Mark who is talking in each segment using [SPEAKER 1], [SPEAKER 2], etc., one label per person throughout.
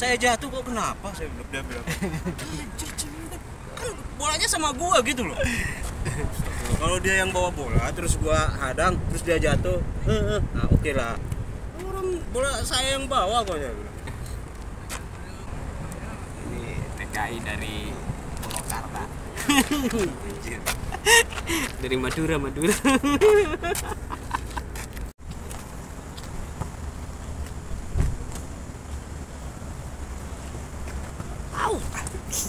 [SPEAKER 1] saya jatuh kok kenapa? Saya bilang dia bilang. "Anjir, cewek, kan bolanya sama gua gitu loh. Kalau dia yang bawa bola terus gua hadang terus dia jatuh eh, eh, nah oke lah. Orang bola saya yang bawa kok dia bilang.
[SPEAKER 2] Ini TKI dari Purwakarta.
[SPEAKER 3] Dari Madura Madura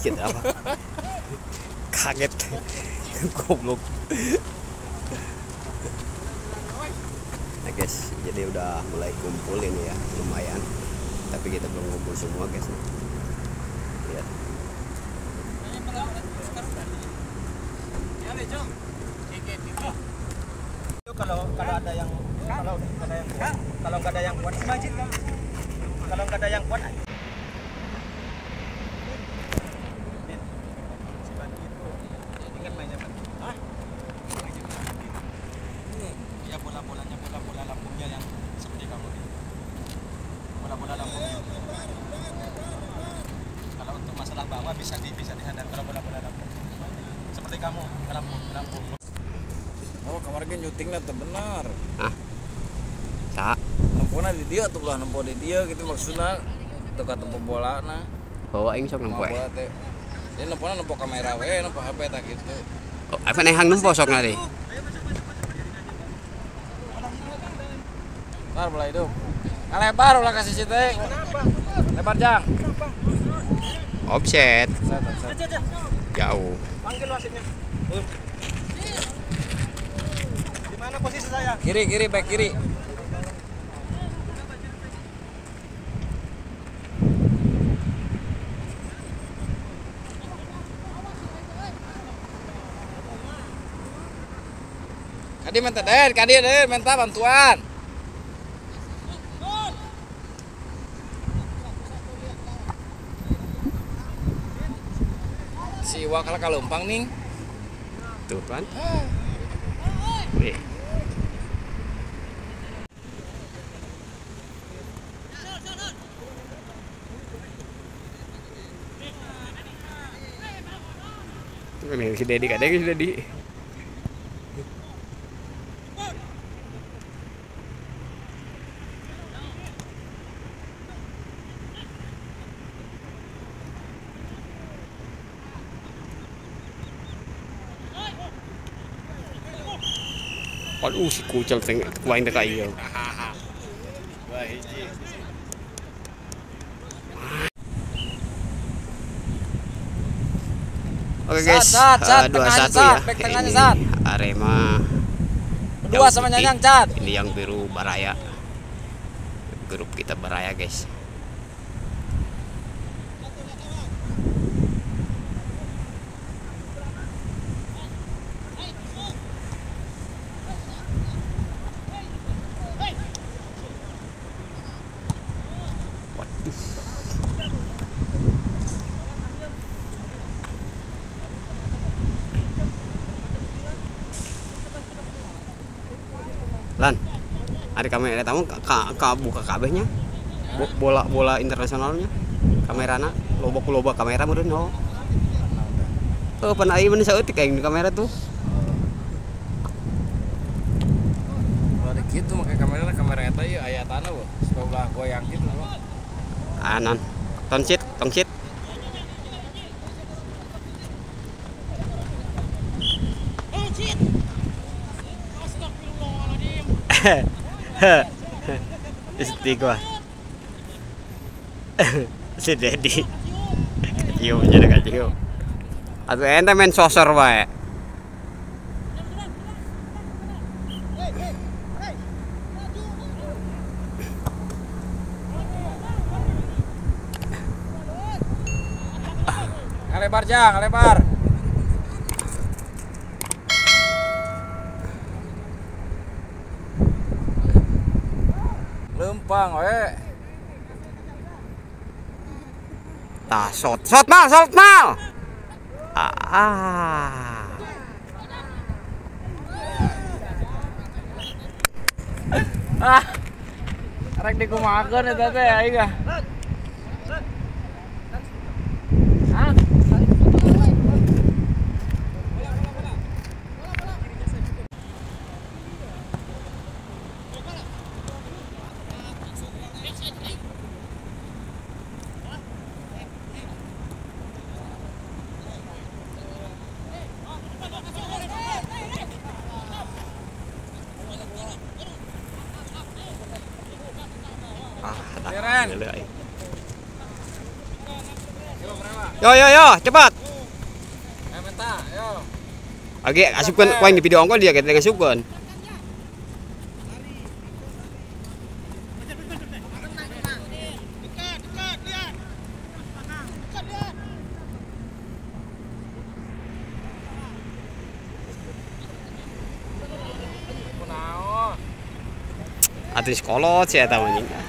[SPEAKER 2] Dikit apa? Kaget. Goblok. Nah guys, jadi udah mulai kumpul ini ya, lumayan. Tapi kita belum kumpul semua guys.
[SPEAKER 4] Itu kalau kalau ada yang kalau ada yang kuat, kalau nggak ada yang kuat si Majid kan. Kalau nggak ada yang kuat Din, si Majid itu ingat mainnya Majid? Hah? Ini ya bola-bolanya bola-bola lambungnya yang seperti kamu ini. Bola-bola lambungnya. Kalau untuk masalah bawah bisa di bisa dihadang kalau lambung. Seperti kamu, lambung, lambung.
[SPEAKER 5] Oh kemarin nyuting lah tuh benar.
[SPEAKER 2] Tak.
[SPEAKER 5] Nempona di dia tuh lah nempo di dia gitu maksudnya tuh kata bola nah.
[SPEAKER 2] Bawa aing sok nempo.
[SPEAKER 5] teh. Dia nempona nempo kamera we, nempo HP tak gitu.
[SPEAKER 2] Oh, apa nehang nempo sok nanti?
[SPEAKER 5] Ntar bola hidup. Ngalebar ulah kasih situ. Lebar jang.
[SPEAKER 2] Offset.
[SPEAKER 5] Set, set.
[SPEAKER 2] Jauh.
[SPEAKER 4] Panggil wasitnya. Di mana posisi saya?
[SPEAKER 5] Kiri kiri back kiri. Kadi minta den, kadi den, minta bantuan. Iwa kalau kalumpang nih.
[SPEAKER 2] Tuh kan. Wih. Ini si Dedi kadang si Dedi. Si kucel teng kuain dekat iya. Oke guys,
[SPEAKER 5] Sat, sat,
[SPEAKER 2] eh, dua satu ya. Ini
[SPEAKER 5] sat.
[SPEAKER 2] Arema. Yang
[SPEAKER 5] sama Nyanyang, Cat.
[SPEAKER 2] Ini yang biru Baraya. Grup kita Baraya guys. Lan, ada kamera tamu ka, ka, buka kabehnya. Bo- Bola bola internasionalnya. Kamerana loba ku loba kamera meureun no. Oh, pan ieu mana saeutik aing kamera tuh.
[SPEAKER 5] Ada gitu pakai kamera kamera eta ya aya tanah. Supaya ulah goyang gitu loh.
[SPEAKER 2] Anan. Tonsit, tongsit. Istiqomah. si Dedi. Kacium jadi kacium. Atau ente main sosor wae.
[SPEAKER 5] Ngalebar jang, ngalebar. Lempang we
[SPEAKER 2] Tah, shot, shot mal, shot mal. Ah.
[SPEAKER 5] ah rek dikumakeun eta teh aing ah Ah.
[SPEAKER 2] Yo yo yo, cepat. Oke, asupkan poin di video engko dia kita ngasupkan. Atuh sekolot sih eta anjing.
[SPEAKER 5] Ayo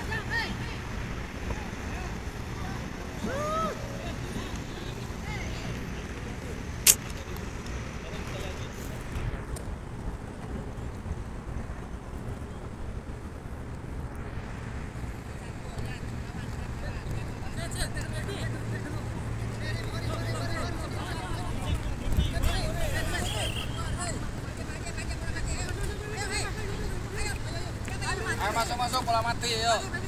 [SPEAKER 5] masuk masuk bola mati yo.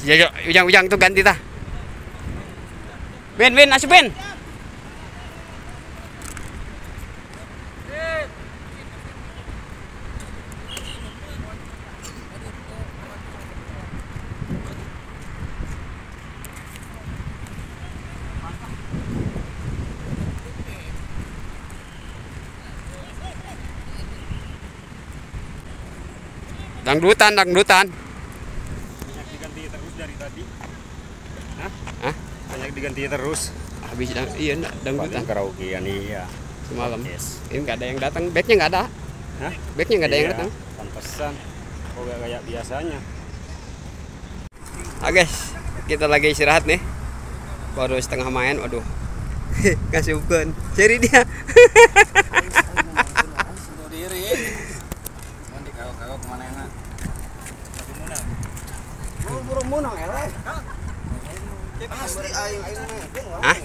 [SPEAKER 2] Ya ujang-ujang tuh ganti tah. Ben, Ben, asup Ben. Dangdutan, dangdutan.
[SPEAKER 1] Banyak diganti terus dari tadi. Hah?
[SPEAKER 2] Hah?
[SPEAKER 1] Banyak diganti terus.
[SPEAKER 2] Habis dang, iya enggak, dangdutan
[SPEAKER 1] Paling karaokean iya.
[SPEAKER 2] semalam.
[SPEAKER 1] Yes.
[SPEAKER 2] Ini nggak ada yang datang, backnya nggak ada.
[SPEAKER 1] Hah?
[SPEAKER 2] Backnya nggak ada yang
[SPEAKER 1] Iya,
[SPEAKER 2] datang.
[SPEAKER 1] Pantesan. Kok gak kayak biasanya.
[SPEAKER 2] Oke, guys, kita lagi istirahat nih. Baru setengah main, waduh. Kasih ukun. Cari dia.
[SPEAKER 5] diri. Mandi kagok-kagok
[SPEAKER 2] Hah?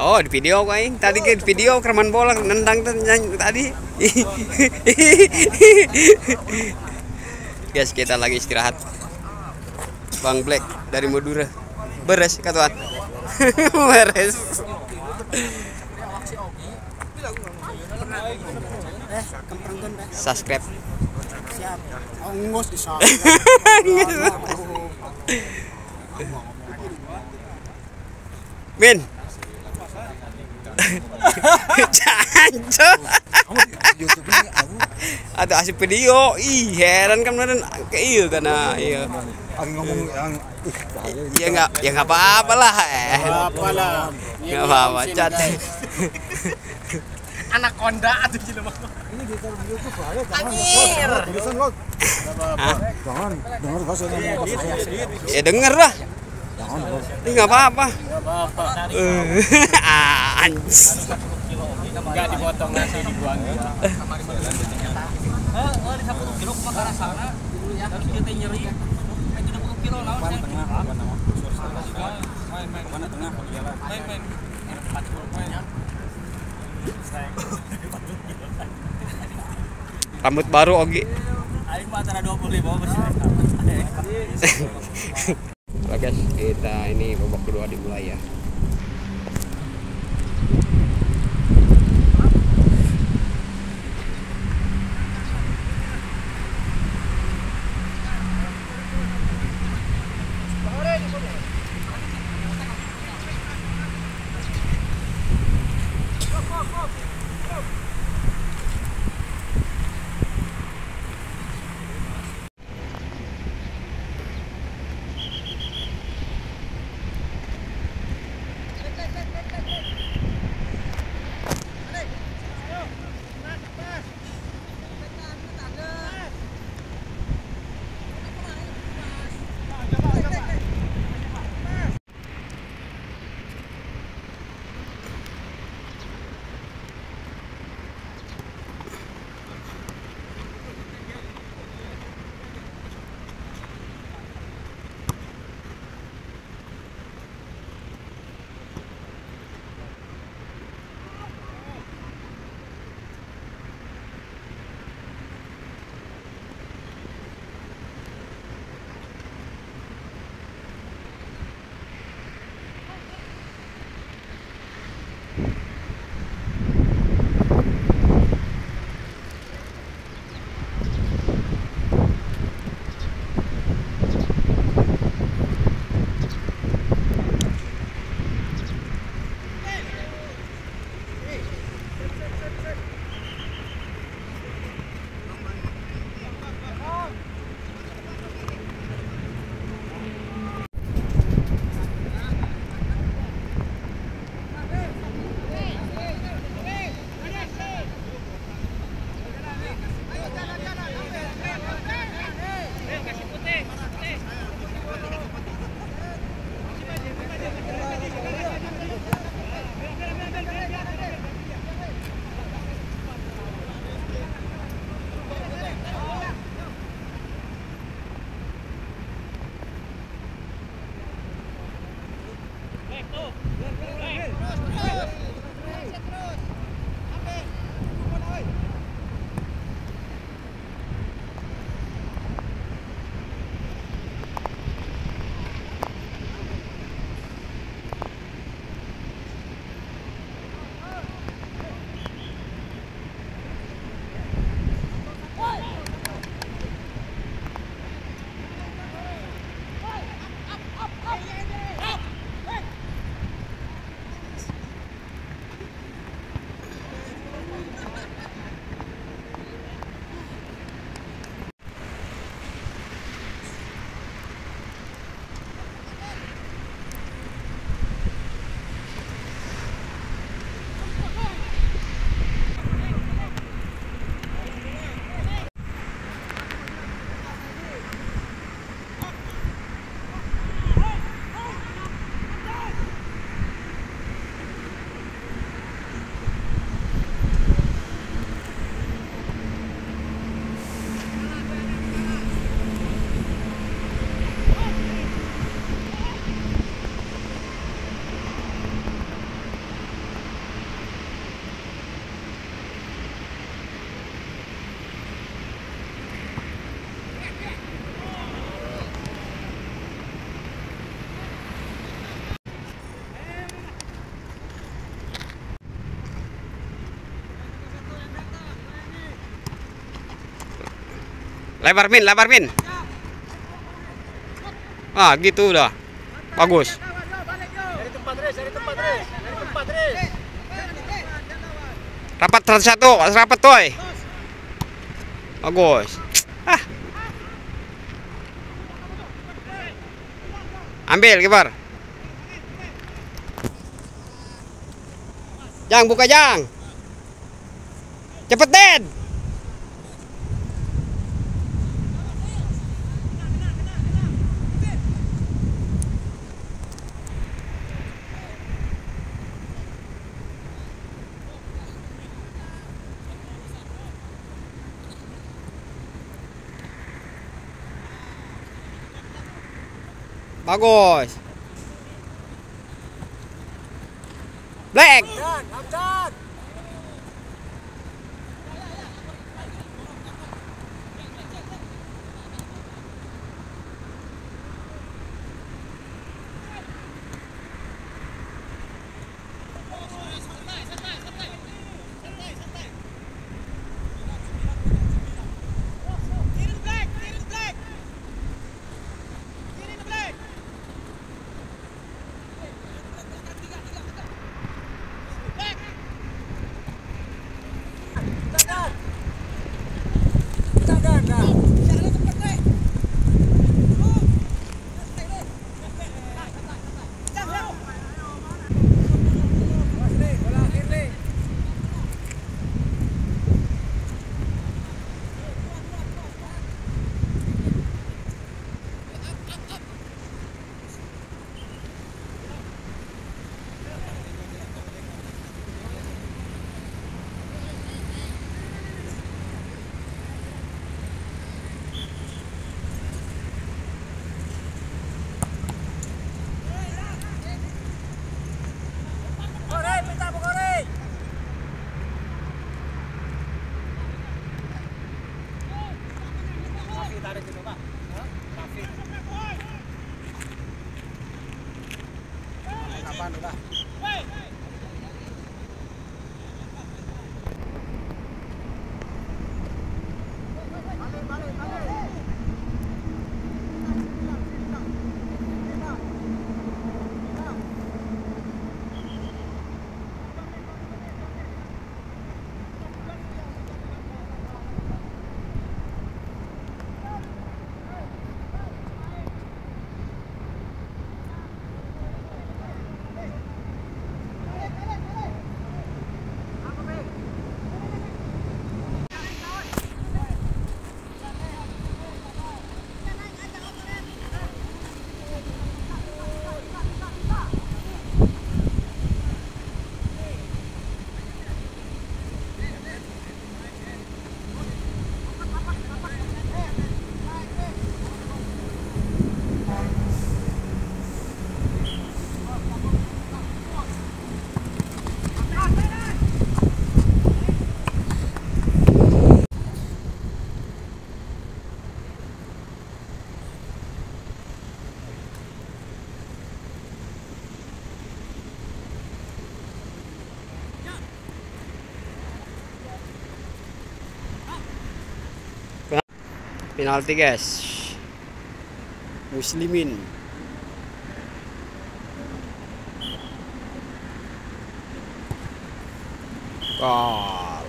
[SPEAKER 2] Oh, di video kok aing. Tadi ke video kerman bola nendang tadi. guys, kita lagi istirahat. Bang Black dari Madura. Beres katuan. Beres. Subscribe. Min. Jangan. Ada asik video. Ih, heran kan beneran ke iya karena iya.
[SPEAKER 4] ngomong yang
[SPEAKER 2] Ya enggak ya enggak apa-apa lah. Eh.
[SPEAKER 4] apalah.
[SPEAKER 2] Enggak apa-apa, cat.
[SPEAKER 5] Anaconda atuh jelema.
[SPEAKER 4] Tulisan lo.
[SPEAKER 2] Hah?
[SPEAKER 4] Jangan, dengar bahasa
[SPEAKER 2] Ya denger lah. Ini enggak apa-apa. Anjs.
[SPEAKER 5] Dipotong nasi dibuang.
[SPEAKER 2] Rambut baru Ogi.
[SPEAKER 1] Aing mah antara 25 bersih.
[SPEAKER 2] guys kita ini babak kedua dimulai ya. Oh. Lebar min lebar min. Ah gitu udah bagus.
[SPEAKER 5] Dari tempat res, dari tempat res, dari tempat res.
[SPEAKER 2] rapat 101 rapat toy bagus. Ah. Ambil kiper Jang buka Jang. Cepet Den Bagus. Black.
[SPEAKER 5] Dan, Hamdan.
[SPEAKER 4] anu
[SPEAKER 3] Penalti guys. Muslimin. Gol.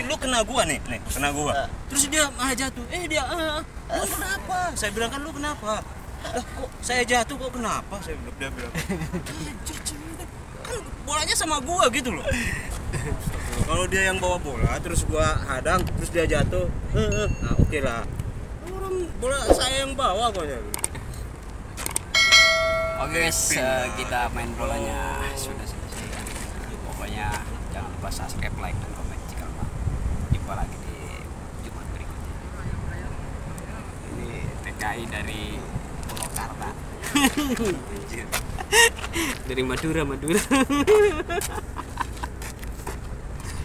[SPEAKER 1] Lu kena gua nih, nih, kena gua. Terus dia malah jatuh. Eh dia, ah, ah, lu kenapa? Saya bilang kan lu kenapa? Lah kok saya jatuh kok kenapa? Saya bilang dia bilang. "Anjir, cewek, Kan bolanya sama gua gitu loh. Kalau dia yang bawa bola, terus gua hadang, terus dia jatuh, nah oke lah. Orang bola saya yang bawa kok ya.
[SPEAKER 2] Oke guys, eh, kita main bolanya sudah selesai. kan. Pokoknya jangan lupa subscribe, like, dan komen jika mau. Jumpa lagi di Jumat berikutnya. Ini TKI dari Purwakarta.
[SPEAKER 3] Dari Madura, Madura.